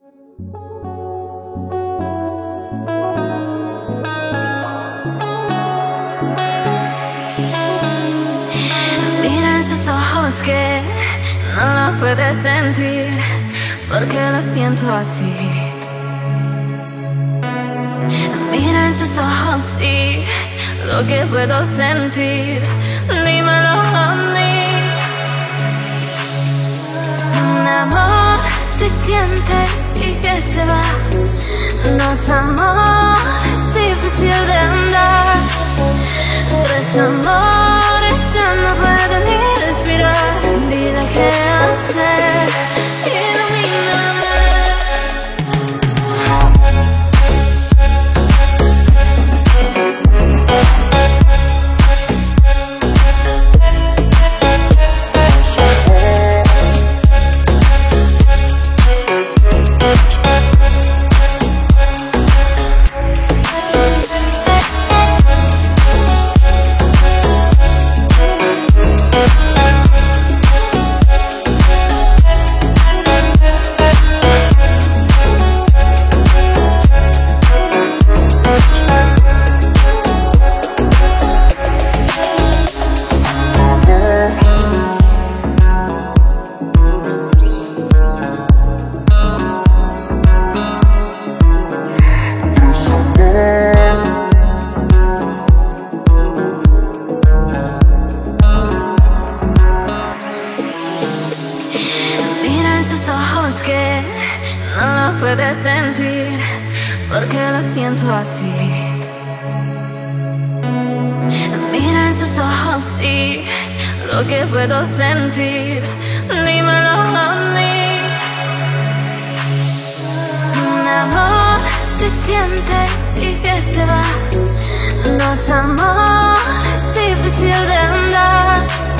Mira en sus ojos que no lo puedes sentir, porque lo siento así. Mira en sus ojos, sí, lo que puedo sentir, dímelo a mí. Un amor se siente y que se va, amores no lo puedes sentir, porque lo siento así. Mira en sus ojos, sí, lo que puedo sentir, dímelo a mí. Un amor se siente y que se va, dos amores difícil de andar.